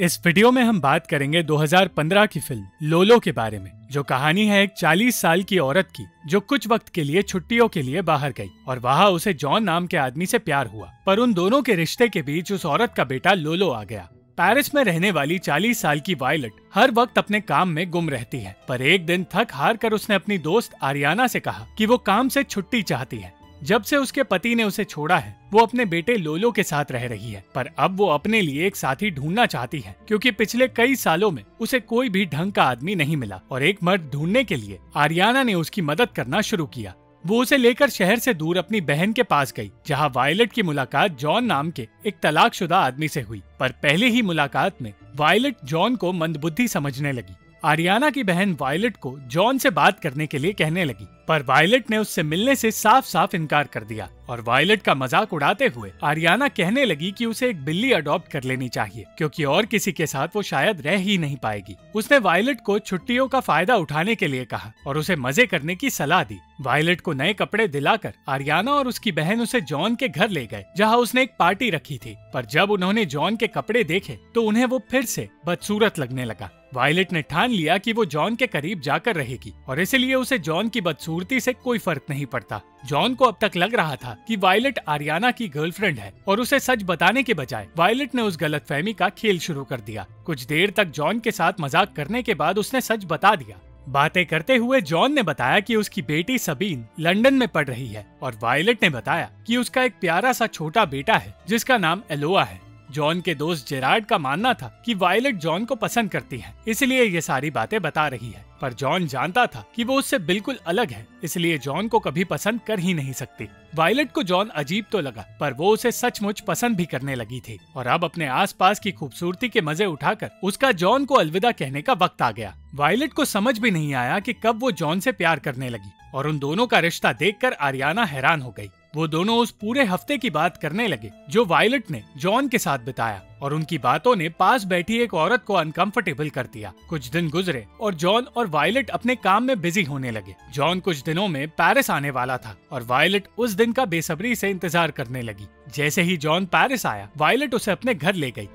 इस वीडियो में हम बात करेंगे 2015 की फ़िल्म, लोलो के बारे में, जो कहानी है एक 40 साल की औरत की, जो कुछ वक्त के लिए छुट्टियों के लिए बाहर गई, और वहाँ उसे जॉन नाम के आदमी से प्यार हुआ। पर उन दोनों के रिश्ते के बीच उस औरत का बेटा लोलो आ गया। पेरिस में रहने वाली 40 साल की वायलट हर वक्त अपने काम में गुम रहती है, पर एक दिन थक हार कर उसने अपनी दोस्त आरियाना से कहा कि वो काम से छुट्टी चाहती है। जब से उसके पति ने उसे छोड़ा है, वो अपने बेटे लोलो के साथ रह रही है। पर अब वो अपने लिए एक साथी ढूंढना चाहती है, क्योंकि पिछले कई सालों में उसे कोई भी ढंग का आदमी नहीं मिला और एक मर्द ढूँढने के लिए आरियाना ने उसकी मदद करना शुरू किया। वो उसे लेकर शहर से दूर अपनी बहन के पास गई, जहाँ वायलट की मुलाकात जॉन नाम के एक तलाकशुदा आदमी से हुई। पर पहले ही मुलाकात में वायलट जॉन को मंदबुद्धि समझने लगी। आरियाना की बहन वायलट को जॉन से बात करने के लिए कहने लगी, पर वायलट ने उससे मिलने से साफ़ साफ़ इनकार कर दिया और वायलट का मज़ाक उड़ाते हुए आरियाना कहने लगी कि उसे एक बिल्ली अडॉप्ट कर लेनी चाहिए, क्योंकि और किसी के साथ वो शायद रह ही नहीं पाएगी। उसने वायलट को छुट्टियों का फ़ायदा उठाने के लिए कहा और उसे मज़े करने की सलाह दी। वायलट को नए कपड़े दिलाकर आरियाना और उसकी बहन उसे जॉन के घर ले गए, जहाँ उसने एक पार्टी रखी थी, पर जब उन्होंने जॉन के कपड़े देखे तो उन्हें वो फिर से बदसूरत लगने लगा। वायलट ने ठान लिया कि वो जॉन के करीब जाकर रहेगी, और इसलिए उसे जॉन की बदसूरती से कोई फ़र्क नहीं पड़ता। जॉन को अब तक लग रहा था कि वायलट आरियाना की गर्लफ्रेंड है, और उसे सच बताने के बजाय वायलट ने उस गलत फहमी का खेल शुरू कर दिया। कुछ देर तक जॉन के साथ मज़ाक करने के बाद उसने सच बता दिया। बातें करते हुए जॉन ने बताया कि उसकी बेटी सबीन लंदन में पढ़ रही है, और वायलट ने बताया कि उसका एक प्यारा सा छोटा बेटा है, जिसका नाम एलोआ है। जॉन के दोस्त जेरार्ड का मानना था कि वायलट जॉन को पसंद करती है, इसलिए ये सारी बातें बता रही है। पर जॉन जानता था कि वो उससे बिल्कुल अलग है, इसलिए जॉन को कभी पसंद कर ही नहीं सकती। वायलट को जॉन अजीब तो लगा, पर वो उसे सचमुच पसंद भी करने लगी थी। और अब अपने आसपास की खूबसूरती के मज़े उठाकर उसका जॉन को अलविदा कहने का वक्त आ गया। वायलट को समझ भी नहीं आया कि कब वो जॉन से प्यार करने लगी, और उन दोनों का रिश्ता देखकर आरियाना हैरान हो गई। वो दोनों उस पूरे हफ़्ते की बात करने लगे, जो वायलट ने जॉन के साथ बिताया, और उनकी बातों ने पास बैठी एक औरत को अनकंफर्टेबल कर दिया। कुछ दिन गुजरे, और जॉन और वायलट अपने काम में बिज़ी होने लगे। जॉन कुछ दिनों में पेरिस आने वाला था, और वायलट उस दिन का बेसब्री से इंतज़ार करने लगी। जैसे ही जॉन पेरिस आया, वायलट उसे अपने घर ले गई,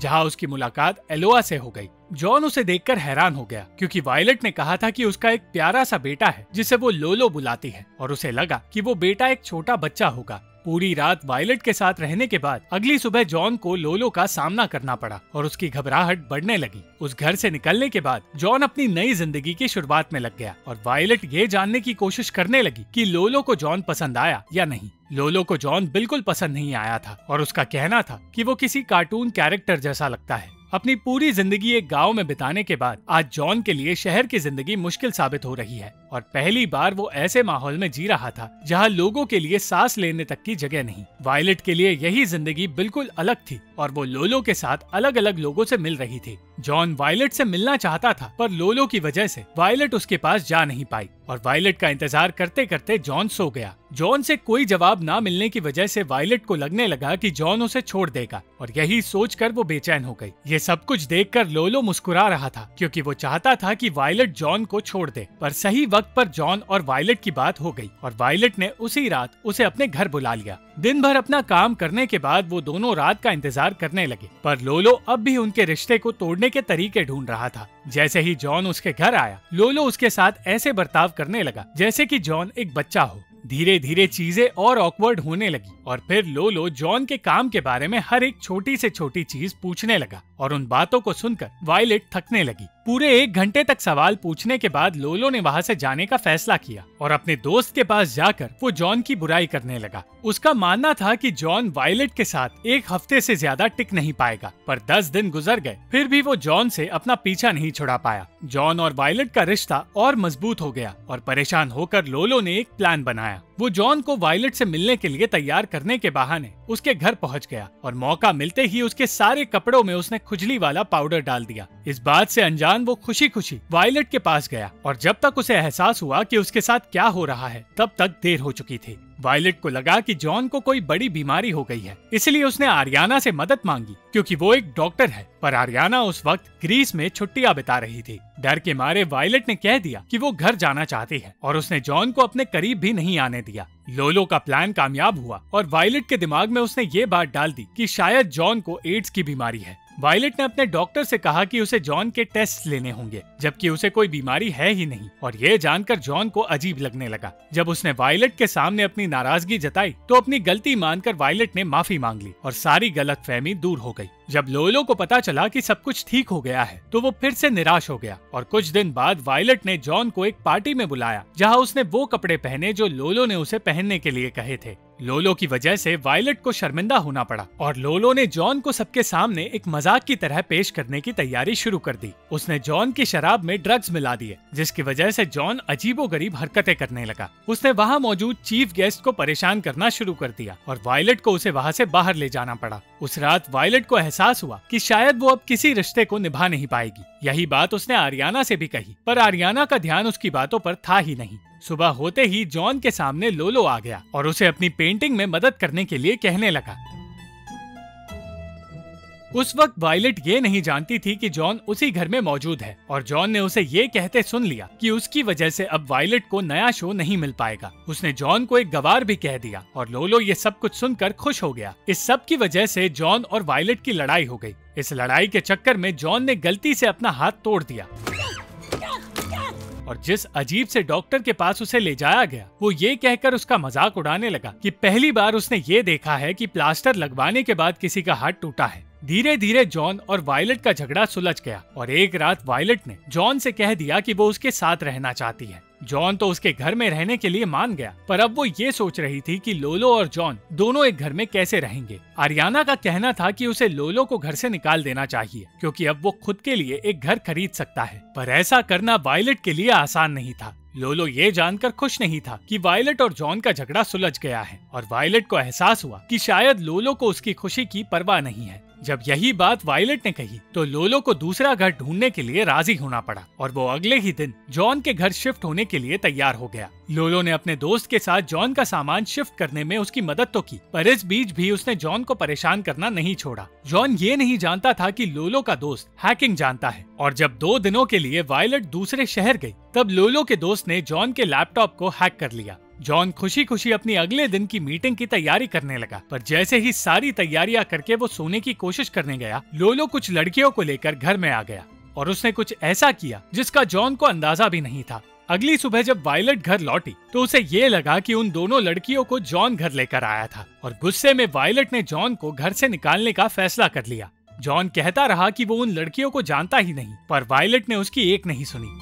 जहाँ उसकी मुलाकात एलोआ से हो गई। जॉन उसे देखकर हैरान हो गया, क्योंकि वायलट ने कहा था कि उसका एक प्यारा सा बेटा है, जिसे वो लोलो बुलाती है, और उसे लगा कि वो बेटा एक छोटा बच्चा होगा। पूरी रात वायलट के साथ रहने के बाद अगली सुबह जॉन को लोलो का सामना करना पड़ा, और उसकी घबराहट बढ़ने लगी। उस घर से निकलने के बाद जॉन अपनी नई ज़िंदगी की शुरुआत में लग गया, और वायलट ये जानने की कोशिश करने लगी कि लोलो को जॉन पसंद आया या नहीं। लोलो को जॉन बिल्कुल पसंद नहीं आया था, और उसका कहना था कि वो किसी कार्टून कैरेक्टर जैसा लगता है। अपनी पूरी ज़िंदगी एक गाँव में बिताने के बाद आज जॉन के लिए शहर की ज़िंदगी मुश्किल साबित हो रही है और पहली बार वो ऐसे माहौल में जी रहा था जहाँ लोगों के लिए सांस लेने तक की जगह नहीं। वायलट के लिए यही ज़िंदगी बिल्कुल अलग थी। और वो लोलो के साथ अलग अलग लोगों से मिल रही थी। जॉन वायलट से मिलना चाहता था, पर लोलो की वजह से वायलट उसके पास जा नहीं पाई और वायलट का इंतज़ार करते करते जॉन सो गया। जॉन से कोई जवाब ना मिलने की वजह से वायलट को लगने लगा कि जॉन उसे छोड़ देगा और यही सोचकर वो बेचैन हो गई। ये सब कुछ देखकर लोलो मुस्कुरा रहा था, क्योंकि वो चाहता था कि वायलट जॉन को छोड़ दे। पर सही वक्त पर जॉन और वायलट की बात हो गई और वायलट ने उसी रात उसे अपने घर बुला लिया। दिन भर अपना काम करने के बाद वो दोनों रात का इंतज़ार करने लगे। पर लोलो अब भी उनके रिश्ते को तोड़ने के तरीके ढूंढ रहा था। जैसे ही जॉन उसके घर आया, लोलो उसके साथ ऐसे बर्ताव करने लगा, जैसे कि जॉन एक बच्चा हो। धीरे धीरे चीज़ें और ऑकवर्ड होने लगी और फिर लोलो जॉन के काम के बारे में हर एक छोटी से छोटी चीज़ पूछने लगा और उन बातों को सुनकर वायलेट थकने लगी। पूरे एक घंटे तक सवाल पूछने के बाद लोलो ने वहाँ से जाने का फैसला किया और अपने दोस्त के पास जाकर वो जॉन की बुराई करने लगा। उसका मानना था कि जॉन वायलेट के साथ एक हफ़्ते से ज़्यादा टिक नहीं पाएगा, पर दस दिन गुजर गए, फिर भी वो जॉन से अपना पीछा नहीं छुड़ा पाया। जॉन और वायलट का रिश्ता और मज़बूत हो गया और परेशान होकर लोलो ने एक प्लान बनाया। वो जॉन को वायलट से मिलने के लिए तैयार करने के बहाने उसके घर पहुँच गया और मौका मिलते ही उसके सारे कपड़ों में उसने खुजली वाला पाउडर डाल दिया। इस बात से अनजान वो खुशी खुशी वायलट के पास गया और जब तक उसे एहसास हुआ कि उसके साथ क्या हो रहा है, तब तक देर हो चुकी थी। वायलट को लगा कि जॉन को कोई बड़ी बीमारी हो गई है। इसलिए उसने आरियाना से मदद मांगी, क्योंकि वो एक डॉक्टर है। पर आरियाना उस वक्त ग्रीस में छुट्टियाँ बिता रही थी। डर के मारे वायलट ने कह दिया कि वो घर जाना चाहती है, और उसने जॉन को अपने करीब भी नहीं आने दिया। लोलो का प्लान कामयाब हुआ, और वायलट के दिमाग में उसने ये बात डाल दी कि शायद जॉन को एड्स की बीमारी है। वायलट ने अपने डॉक्टर से कहा कि उसे जॉन के टेस्ट लेने होंगे, जबकि उसे कोई बीमारी है ही नहीं। और ये जानकर जॉन को अजीब लगने लगा। जब उसने वायलट के सामने अपनी नाराज़गी जताई तो अपनी गलती मानकर वायलट ने माफ़ी मांग ली और सारी गलत फहमी दूर हो गई। जब लोलो को पता चला कि सब कुछ ठीक हो गया है तो वो फिर से निराश हो गया और कुछ दिन बाद वायलट ने जॉन को एक पार्टी में बुलाया, जहाँ उसने वो कपड़े पहने जो लोलो ने उसे पहनने के लिए कहे थे। लोलो की वजह से वायलट को शर्मिंदा होना पड़ा और लोलो ने जॉन को सबके सामने एक मज़ाक की तरह पेश करने की तैयारी शुरू कर दी। उसने जॉन की शराब में ड्रग्स मिला दिए, जिसकी वजह से जॉन अजीबो गरीब हरकते करने लगा। उसने वहाँ मौजूद चीफ गेस्ट को परेशान करना शुरू कर दिया और वायलट को उसे वहाँ से बाहर ले जाना पड़ा। उस रात वायलट को एहसास हुआ कि शायद वो अब किसी रिश्ते को निभा नहीं पाएगी। यही बात उसने आरियाना से भी कही, पर आरियाना का ध्यान उसकी बातों पर था ही नहीं। सुबह होते ही जॉन के सामने लोलो आ गया और उसे अपनी पेंटिंग में मदद करने के लिए कहने लगा। उस वक्त वायलट ये नहीं जानती थी कि जॉन उसी घर में मौजूद है, और जॉन ने उसे ये कहते सुन लिया कि उसकी वजह से अब वायलट को नया शो नहीं मिल पाएगा। उसने जॉन को एक गवार भी कह दिया, और लोलो ये सब कुछ सुनकर खुश हो गया। इस सब की वजह से जॉन और वायलट की लड़ाई हो गई। इस लड़ाई के चक्कर में जॉन ने गलती से अपना हाथ तोड़ दिया। और जिस अजीब से डॉक्टर के पास उसे ले जाया गया, वो ये कहकर उसका मज़ाक उड़ाने लगा कि पहली बार उसने ये देखा है कि प्लास्टर लगवाने के बाद किसी का हाथ टूटा है। धीरे धीरे जॉन और वायलट का झगड़ा सुलझ गया और एक रात वायलट ने जॉन से कह दिया कि वो उसके साथ रहना चाहती है। जॉन तो उसके घर में रहने के लिए मान गया, पर अब वो ये सोच रही थी कि लोलो और जॉन दोनों एक घर में कैसे रहेंगे। आरियाना का कहना था कि उसे लोलो को घर से निकाल देना चाहिए, क्योंकि अब वो खुद के लिए एक घर खरीद सकता है, पर ऐसा करना वायलट के लिए आसान नहीं था। लोलो ये जानकर खुश नहीं था कि वायलट और जॉन का झगड़ा सुलझ गया है और वायलट को एहसास हुआ कि शायद लोलो को उसकी खुशी की परवाह नहीं है। जब यही बात वायलट ने कही तो लोलो को दूसरा घर ढूँढने के लिए राज़ी होना पड़ा, और वो अगले ही दिन जॉन के घर शिफ्ट होने के लिए तैयार हो गया। लोलो ने अपने दोस्त के साथ जॉन का सामान शिफ्ट करने में उसकी मदद तो की, पर इस बीच भी उसने जॉन को परेशान करना नहीं छोड़ा। जॉन ये नहीं जानता था कि लोलो का दोस्त हैकिंग जानता है, और जब दो दिनों के लिए वायलट दूसरे शहर गई, तब लोलो के दोस्त ने जॉन के लैपटॉप को हैक कर लिया। जॉन खुशी खुशी अपनी अगले दिन की मीटिंग की तैयारी करने लगा, पर जैसे ही सारी तैयारियाँ करके वो सोने की कोशिश करने गया, लोलो कुछ लड़कियों को लेकर घर में आ गया और उसने कुछ ऐसा किया जिसका जॉन को अंदाज़ा भी नहीं था। अगली सुबह जब वायलट घर लौटी तो उसे ये लगा कि उन दोनों लड़कियों को जॉन घर लेकर आया था और गुस्से में वायलट ने जॉन को घर से निकालने का फैसला कर लिया। जॉन कहता रहा कि वो उन लड़कियों को जानता ही नहीं, पर वायलट ने उसकी एक नहीं सुनी।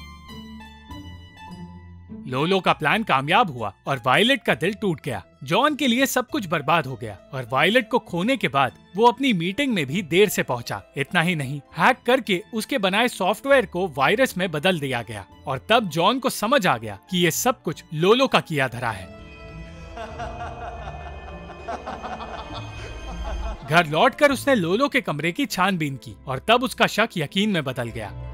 लोलो का प्लान कामयाब हुआ और वायलट का दिल टूट गया। जॉन के लिए सब कुछ बर्बाद हो गया और वायलट को खोने के बाद वो अपनी मीटिंग में भी देर से पहुँचा। इतना ही नहीं, हैक करके उसके बनाए सॉफ्टवेयर को वायरस में बदल दिया गया और तब जॉन को समझ आ गया कि ये सब कुछ लोलो का किया धरा है। घर लौटकर उसने लोलो के कमरे की छानबीन की और तब उसका शक यकीन में बदल गया।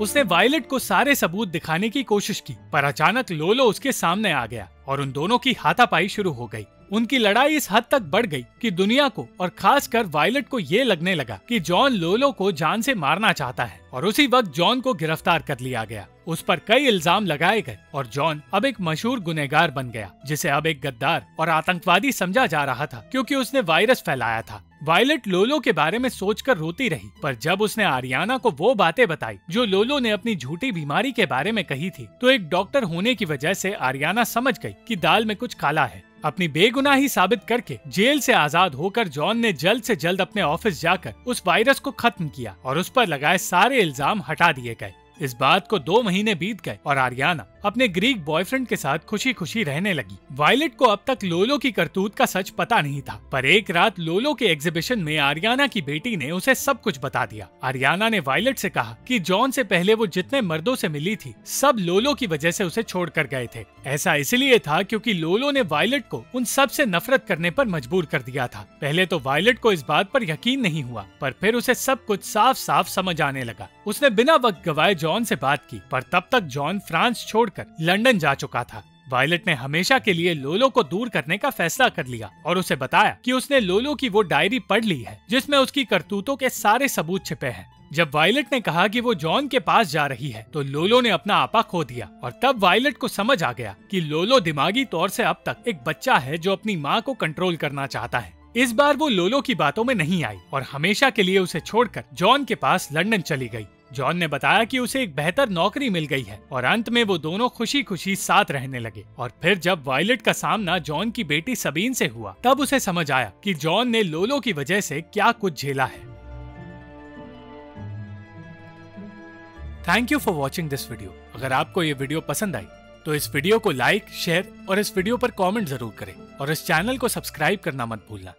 उसने वायलट को सारे सबूत दिखाने की कोशिश की, पर अचानक लोलो उसके सामने आ गया और उन दोनों की हाथापाई शुरू हो गई। उनकी लड़ाई इस हद तक बढ़ गई कि दुनिया को और खासकर वायलट को ये लगने लगा कि जॉन लोलो को जान से मारना चाहता है और उसी वक्त जॉन को गिरफ़्तार कर लिया गया। उस पर कई इल्ज़ाम लगाए गए और जॉन अब एक मशहूर गुनेगार बन गया, जिसे अब एक गद्दार और आतंकवादी समझा जा रहा था क्योंकि उसने वायरस फैलाया था। वायलट लोलो के बारे में सोचकर रोती रही, पर जब उसने आरियाना को वो बातें बताई जो लोलो ने अपनी झूठी बीमारी के बारे में कही थी तो एक डॉक्टर होने की वजह से आरियाना समझ गई कि दाल में कुछ काला है। अपनी बेगुनाही साबित करके जेल से आज़ाद होकर जॉन ने जल्द से जल्द अपने ऑफ़िस जाकर उस वायरस को खत्म किया और उस पर लगाए सारे इल्ज़ाम हटा दिए गए। इस बात को दो महीने बीत गए और आरियाना अपने ग्रीक बॉयफ्रेंड के साथ खुशी खुशी रहने लगी। वायलेट को अब तक लोलो की करतूत का सच पता नहीं था, पर एक रात लोलो के एग्जीबिशन में आरियाना की बेटी ने उसे सब कुछ बता दिया। आरियाना ने वायलेट से कहा कि जॉन से पहले वो जितने मर्दों से मिली थी, सब लोलो की वजह से उसे छोड़ कर गए थे। ऐसा इसलिए था क्योंकि लोलो ने वायलेट को उन सबसे नफरत करने पर मजबूर कर दिया था। पहले तो वायलेट को इस बात पर यकीन नहीं हुआ, पर फिर उसे सब कुछ साफ़ साफ़ समझ आने लगा। उसने बिना वक्त गवाए जॉन से बात की, पर तब तक जॉन फ्रांस छोड़कर लंदन जा चुका था। वायलट ने हमेशा के लिए लोलो को दूर करने का फैसला कर लिया और उसे बताया कि उसने लोलो की वो डायरी पढ़ ली है, जिसमें उसकी करतूतों के सारे सबूत छिपे हैं। जब वायलट ने कहा कि वो जॉन के पास जा रही है तो लोलो ने अपना आपा खो दिया और तब वायलट को समझ आ गया कि लोलो दिमागी तौर से अब तक एक बच्चा है जो अपनी माँ को कंट्रोल करना चाहता है। इस बार वो लोलो की बातों में नहीं आई और हमेशा के लिए उसे छोड़कर जॉन के पास लंदन चली गई। जॉन ने बताया कि उसे एक बेहतर नौकरी मिल गई है और अंत में वो दोनों खुशी खुशी साथ रहने लगे। और फिर जब वायलट का सामना जॉन की बेटी सबीन से हुआ, तब उसे समझ आया कि जॉन ने लोलो की वजह से क्या कुछ झेला है। Thank you for watching this video अगर आपको ये वीडियो पसंद आई तो इस वीडियो को लाइक शेयर और इस वीडियो पर कमेंट ज़रूर करें। और इस चैनल को सब्सक्राइब करना मत भूलना।